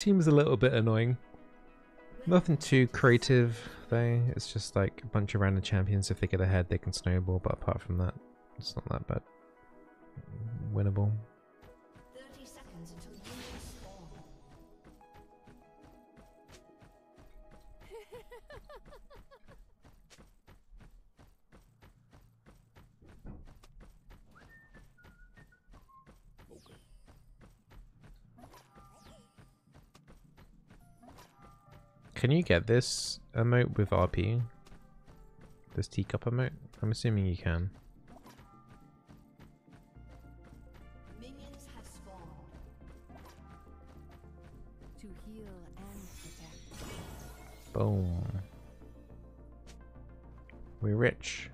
Seems a little bit annoying. Nothing too creative though. It's just like a bunch of random champions. If they get ahead, they can snowball. But apart from that, it's not that bad. Winnable. Can you get this emote with RP? This teacup emote? I'm assuming you can. Minions have spawned. To heal and protect. Boom. We're rich.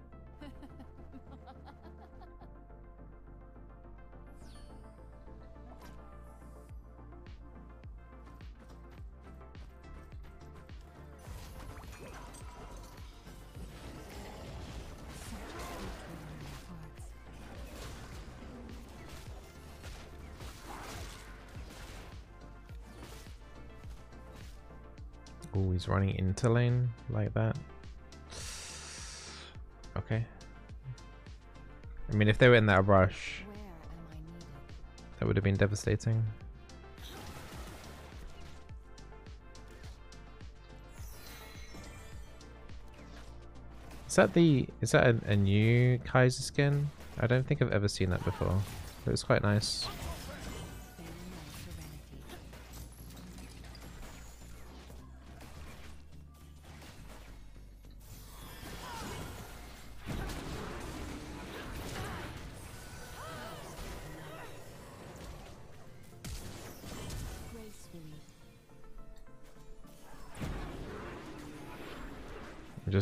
Running into lane like that. Okay. I mean, if they were in that rush, that would have been devastating. Is that the is that a, a new Kai'Sa skin? I don't think I've ever seen that before. It was quite nice.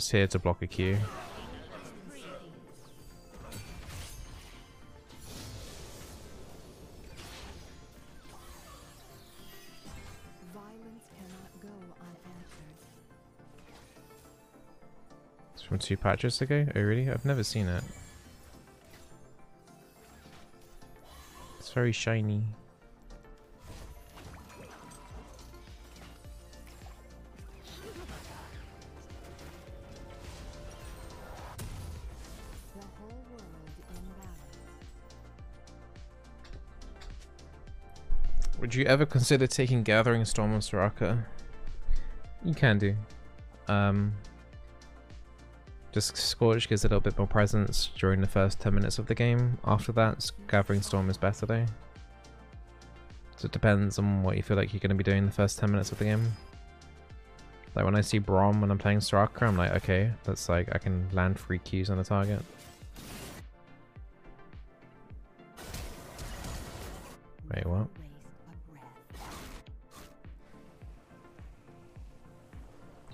Just here to block a queue. Violence cannot go unanswered. It's from two patches ago? Oh really? I've never seen it. It's very shiny. Would you ever consider taking Gathering Storm on Soraka? You can do. Um, just Scorch gives a little bit more presence during the first 10 minutes of the game. After that, Gathering Storm is better though. So it depends on what you feel like you're going to be doing the first 10 minutes of the game. Like when I see Braum when I'm playing Soraka, I'm like, okay, that's like, I can land free Qs on the target.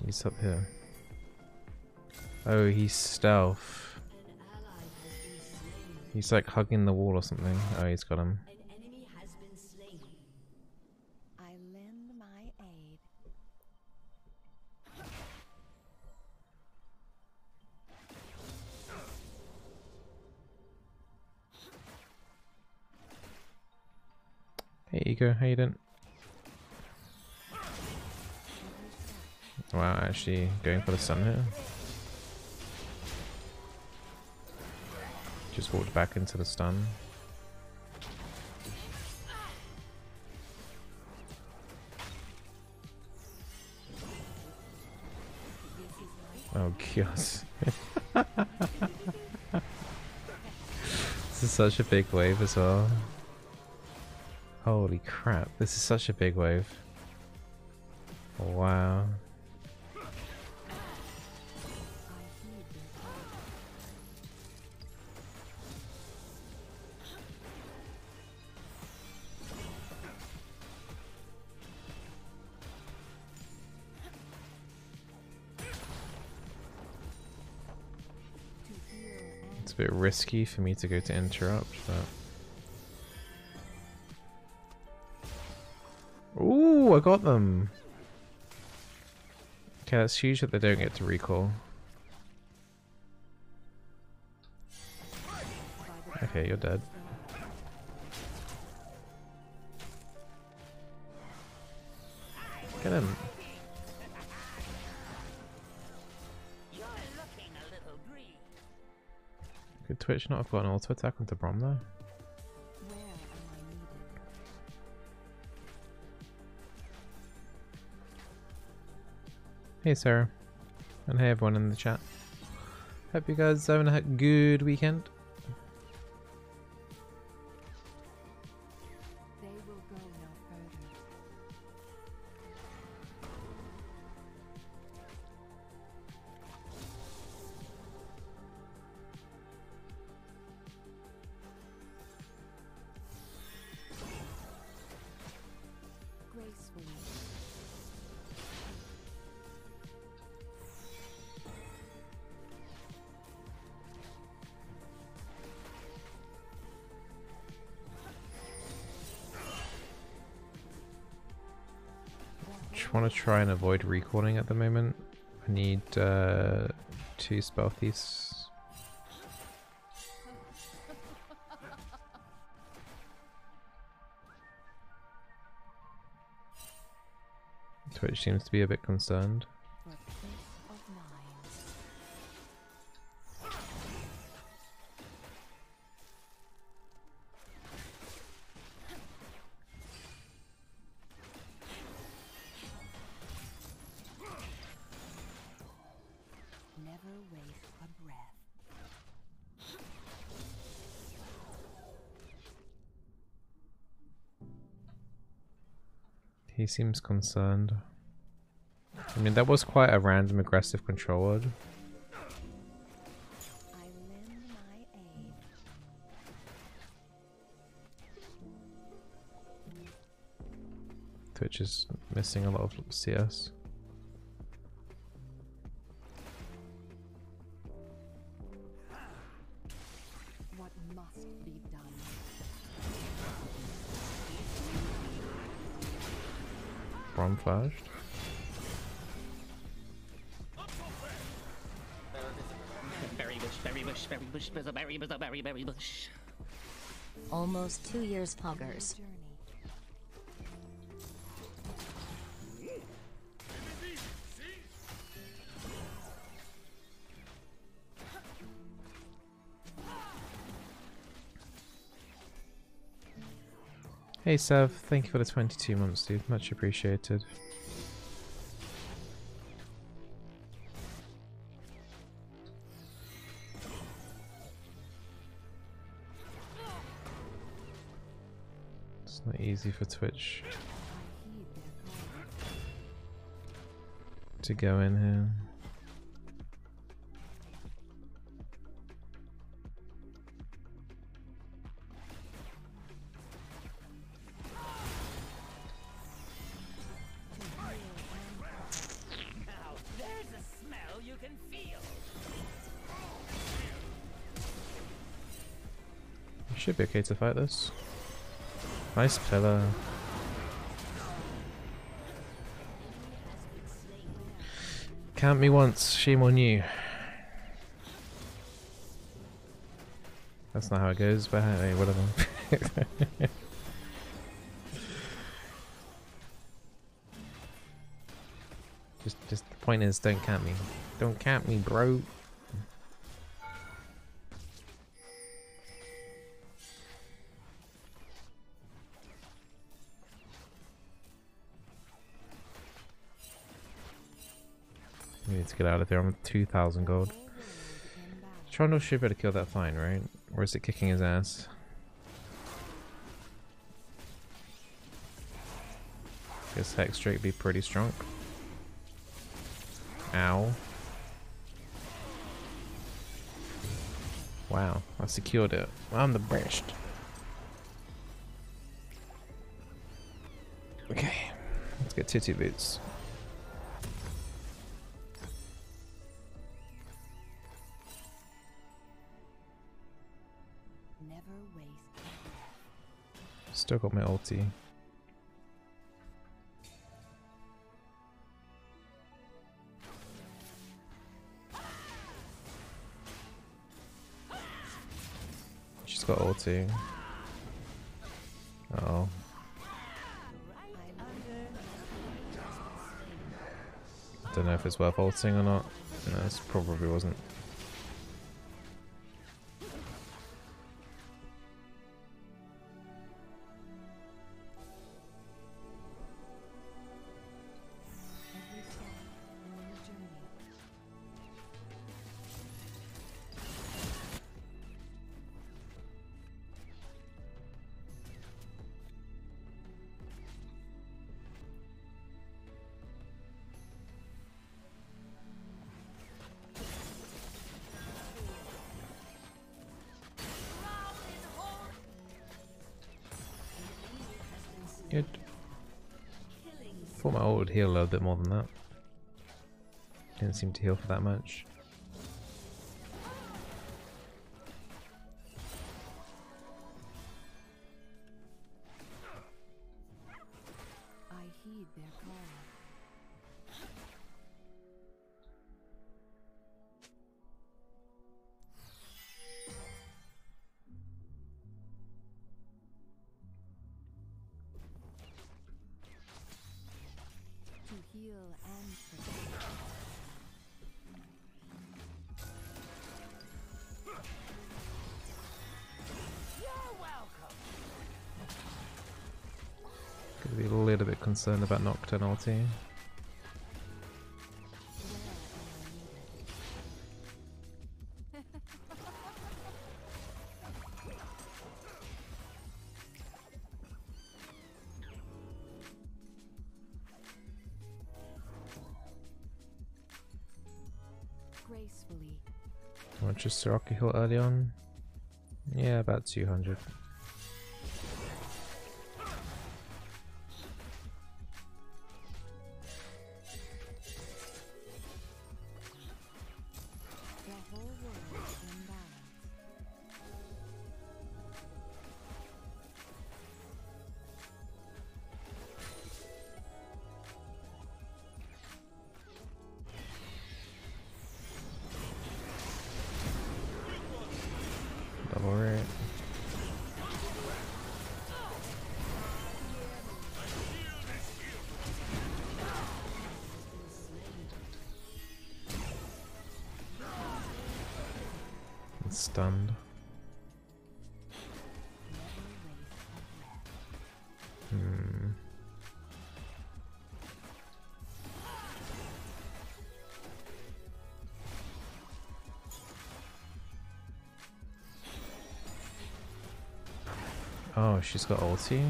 He's up here. Oh, he's stealth. An ally has been slain. He's like hugging the wall or something. Oh, he's got him. An enemy has been slain. I lend my aid. Hey, Ego, how you doing? Wow, actually going for the sun here. Just walked back into the stun. Oh god. this is such a big wave as well. Holy crap, this is such a big wave. Wow. Bit risky for me to go to interrupt, but... Ooh, I got them! Okay, that's huge that they don't get to recall. Okay, you're dead. Get him. Twitch not have got an auto attack onto Braum needed? Hey Sarah. And hey everyone in the chat. Hope you guys having a good weekend. Try and avoid recalling at the moment. I need uh, two spell thieves. Twitch seems to be a bit concerned. Seems concerned. I mean, that was quite a random aggressive control ward. Twitch is missing a lot of CS. Braum flashed. Berry bush, berry bush, berry bush, berry berry berry berry berry bush. Almost two years poggers. Hey Sev, thank you for the 22 months, dude. Much appreciated. It's not easy for Twitch to go in here. Can feel. Should be okay to fight this. Nice pillar. Count me once, shame on you. That's not how it goes, but hey, whatever. just, just the point is, don't count me. Don't count me, bro. We need to get out of there. I'm at 2,000 gold. Trundle should be able to kill that fine, right? Or is it kicking his ass? Guess Hex Drake be pretty strong. Ow. Wow, I secured it. I'm the best. Okay, let's get Titty Boots. Never waste. Still got my ulti. got ulti. Oh. Don't know if it's worth ulting or not. No, probably wasn't. Good. Thought my ult would heal a little bit more than that. Didn't seem to heal for that much. Be a little bit concerned about Nocturne ulti. Gracefully. How much is Soraka heal early on? Yeah, about 200. Stunned. Hmm. Oh, she's got ulti?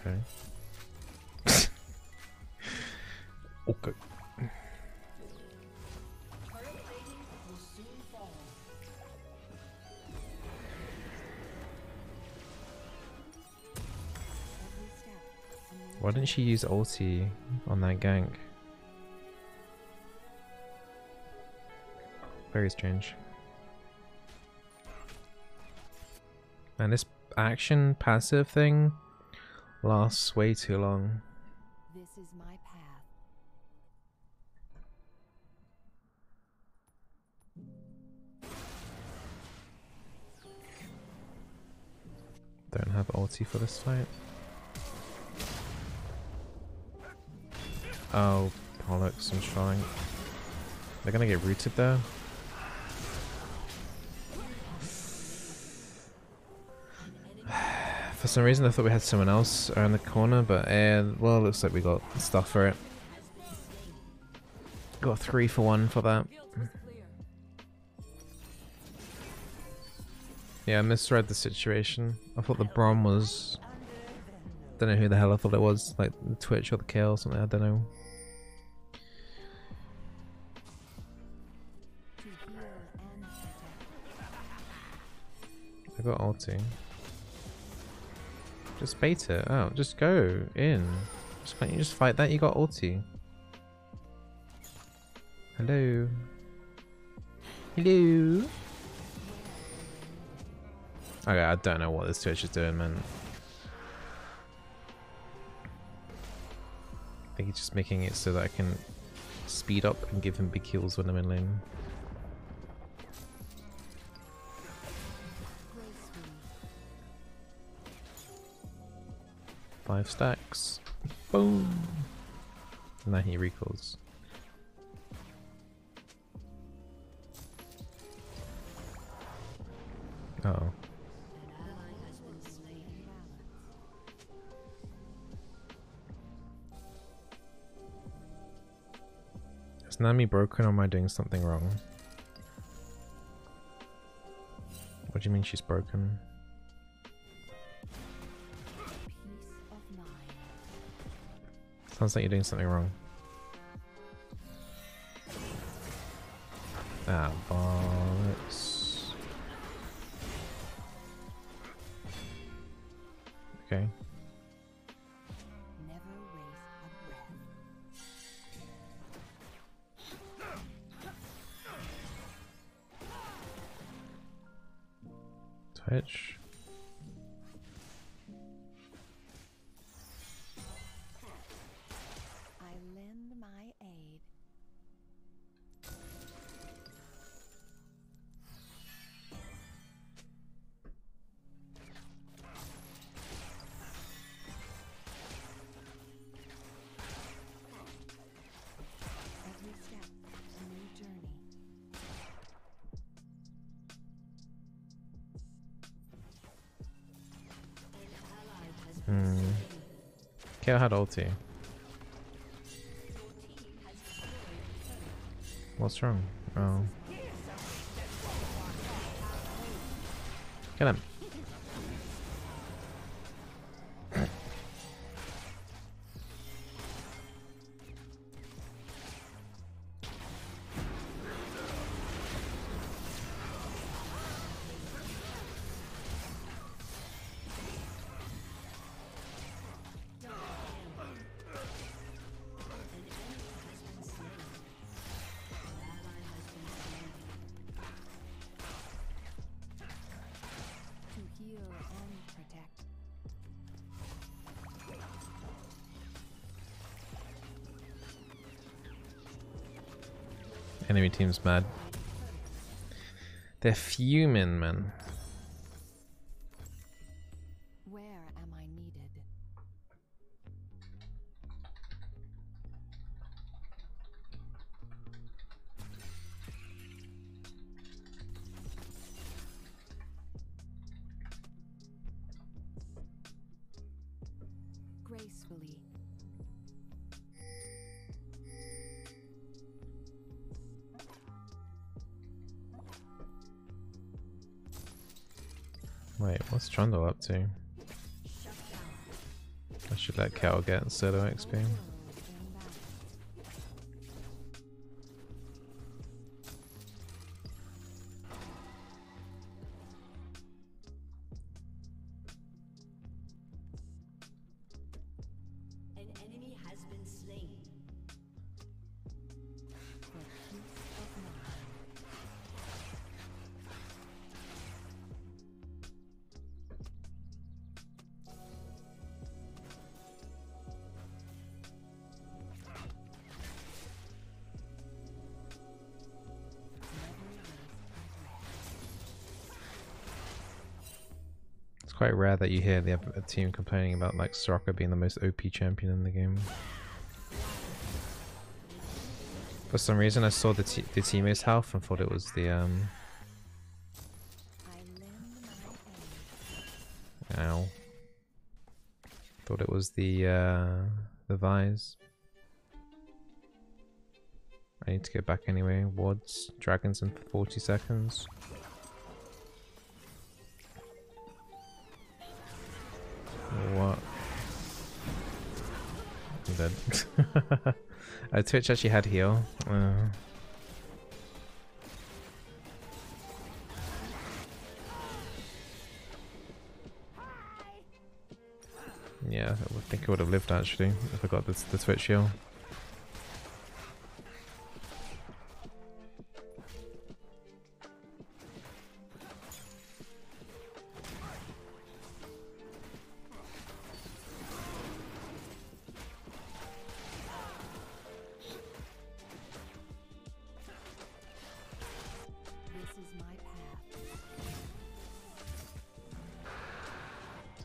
Okay. okay. Why didn't she use ulti on that gank? Very strange. Man, this Akshan passive thing lasts way too long. This is my path. Don't have ulti for this fight. Oh, bollocks, I'm trying. They're gonna get rooted there. For some reason I thought we had someone else around the corner, but uh, well, looks like we got stuff for it. Got three for one for that. Yeah, I misread the situation. I thought the Braum was... Don't know who the hell I thought it was, like Twitch or the Kayle or something, I don't know. I got ulti. Just bait it out. Just go in. Just can't you just fight that? You got ulti. Hello. Hello. Okay, I don't know what this Twitch is doing, man. He's just making it so that I can speed up and give him big kills when I'm in lane. Five stacks. Boom. And then he recalls. Uh oh. Is Nami broken or am I doing something wrong? What do you mean she's broken? Sounds like you're doing something wrong. Ah, bollocks. Twitch. Kayle had ulti. What's wrong? Oh. Get him. Enemy team's mad. They're fuming, man. Trundle up to? I should let Cal get solo XP. Quite rare that you hear the team complaining about like Soraka being the most OP champion in the game. For some reason, I saw the the teammate's health and thought it was the um. Ow. Thought it was the uh the Vise. I need to get back anyway. Wards, dragons in 40 seconds. uh, Twitch actually had heal. Uh, yeah, I think I would have lived actually if I got this the Twitch heal.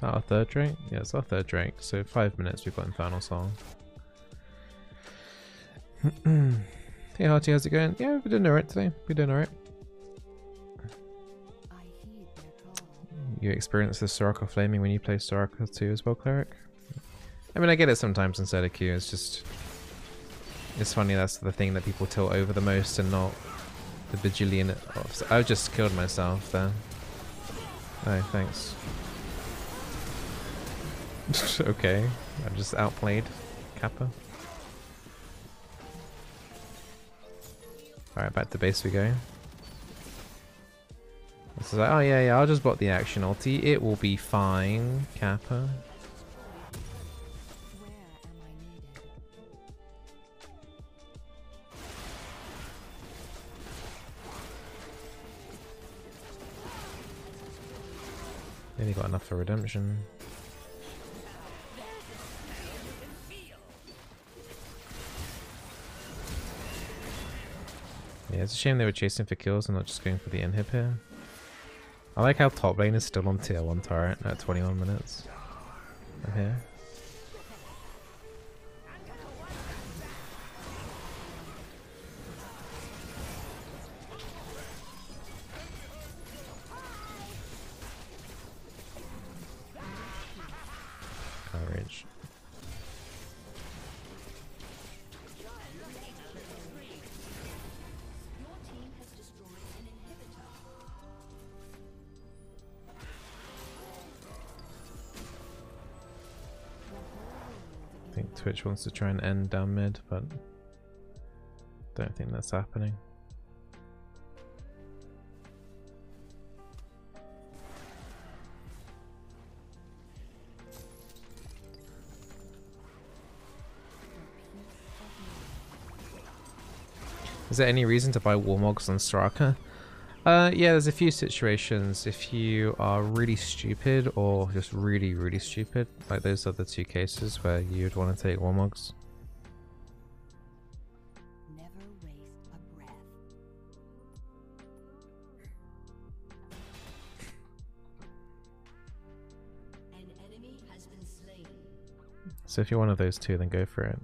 That our third drink? Yeah, it's our third drink. So five minutes we've got Infernal Soul. hey Harty, how's it going? Yeah, we're doing alright today. We're doing alright. You experience the Soraka flaming when you play Soraka 2 as well, Cleric? I mean, I get it sometimes instead of Q, it's just... It's funny that's the thing that people tilt over the most and not the bajillion of... I just killed myself there. Oh, thanks. okay, I just outplayed Kappa. Alright, back to base we go. This is like, oh yeah, yeah, I'll just bot the Akshan ulti. It will be fine, Kappa. Nearly got enough for redemption. Yeah, it's a shame they were chasing for kills and not just going for the inhib here. I like how top lane is still on tier 1 turret at 21 minutes. I'm here. Wants to try and end down mid, but don't think that's happening. Is there any reason to buy Warmogs on Soraka? Uh, yeah, there's a few situations. If you are really stupid or just really, really stupid, like those are the two cases where you'd want to take Warmogs. Never waste a breath. An enemy has been slain. So if you're one of those two, then go for it.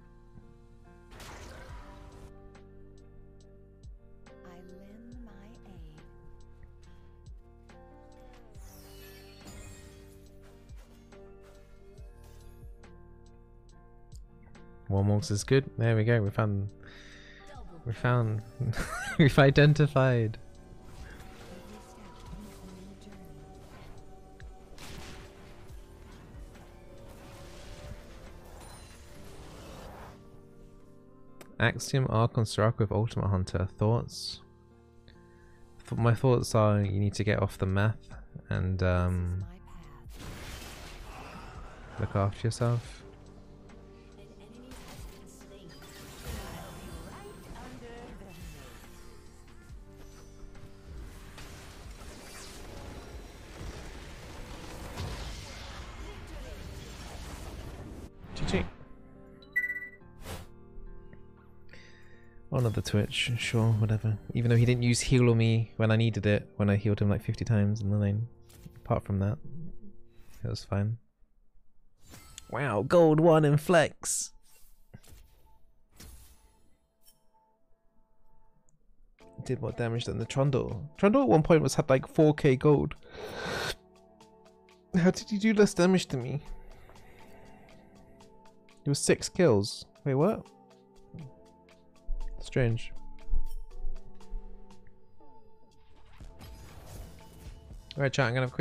Warmogs is good. There we go. We found. We found. We've identified. Axiom Arc on Soraka with Ultimate Hunter. Thoughts? Th- My thoughts are you need to get off the meth and um, look after yourself. Another Twitch, sure, whatever. Even though he didn't use heal on me when I needed it, when I healed him like 50 times in the lane. Apart from that, it was fine. Wow, gold one in flex. Did more damage than the Trundle. Trundle at one point was had like 4k gold. How did he do less damage to me? It was six kills. Wait, what? Strange. Alright, chat, I'm gonna have a quick